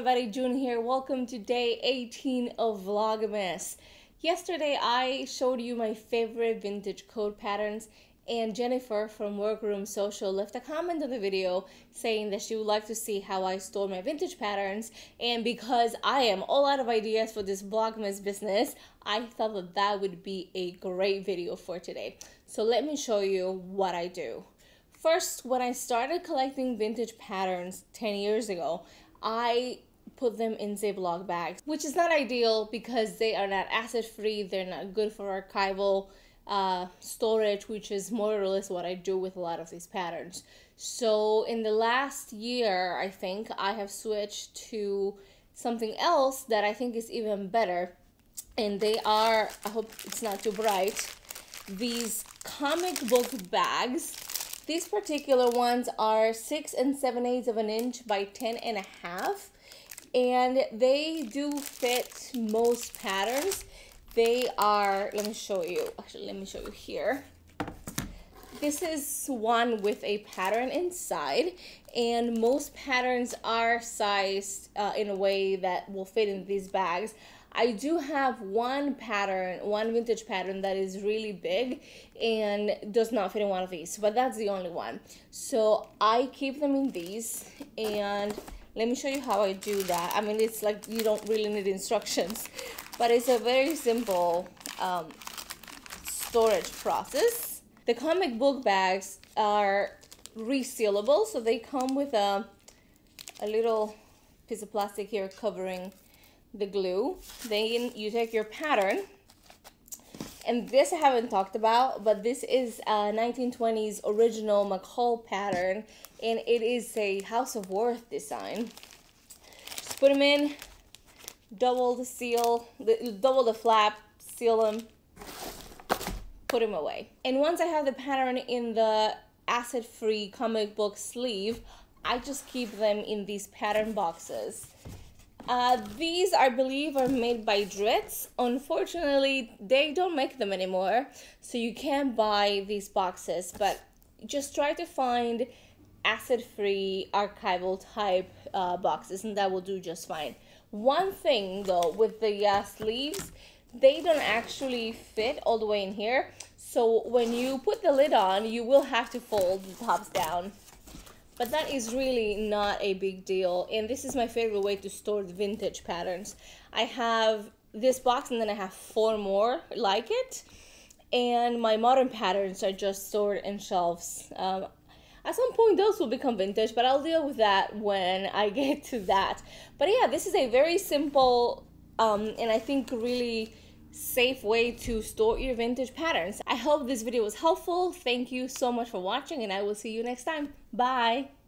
everybody, June here. Welcome to day 18 of Vlogmas. Yesterday I showed you my favorite vintage coat patterns and Jennifer from Workroom Social left a comment on the video saying that she would like to see how I store my vintage patterns and because I am all out of ideas for this Vlogmas business, I thought that that would be a great video for today. So let me show you what I do. First, when I started collecting vintage patterns 10 years ago, I put them in Ziploc bags, which is not ideal because they are not acid free, they're not good for archival uh, storage, which is more or less what I do with a lot of these patterns. So in the last year, I think I have switched to something else that I think is even better. And they are, I hope it's not too bright, these comic book bags these particular ones are 6 and 7 eighths of an inch by ten and a half. And they do fit most patterns. They are, let me show you, actually let me show you here. This is one with a pattern inside and most patterns are sized uh, in a way that will fit in these bags. I do have one pattern, one vintage pattern that is really big and does not fit in one of these, but that's the only one. So I keep them in these and let me show you how I do that. I mean, it's like you don't really need instructions, but it's a very simple um, storage process. The comic book bags are resealable, so they come with a, a little piece of plastic here covering the glue. Then you take your pattern. And this I haven't talked about, but this is a 1920s original McCall pattern. And it is a House of Worth design. Just put them in, double the seal, the, double the flap, seal them, put them away. And once I have the pattern in the acid-free comic book sleeve, I just keep them in these pattern boxes. Uh, these, I believe, are made by Dritz. Unfortunately, they don't make them anymore, so you can't buy these boxes, but just try to find acid-free archival type uh, boxes, and that will do just fine. One thing, though, with the uh, sleeves, they don't actually fit all the way in here, so when you put the lid on, you will have to fold the tops down but that is really not a big deal. And this is my favorite way to store the vintage patterns. I have this box and then i have four more like it. And my modern patterns are just stored in shelves. Um, at some point those will become vintage but i'll deal with that when i get to that. But yeah this is a very simple um, and i think really safe way to store your vintage patterns. I hope this video was helpful. Thank you so much for watching and I will see you next time. Bye!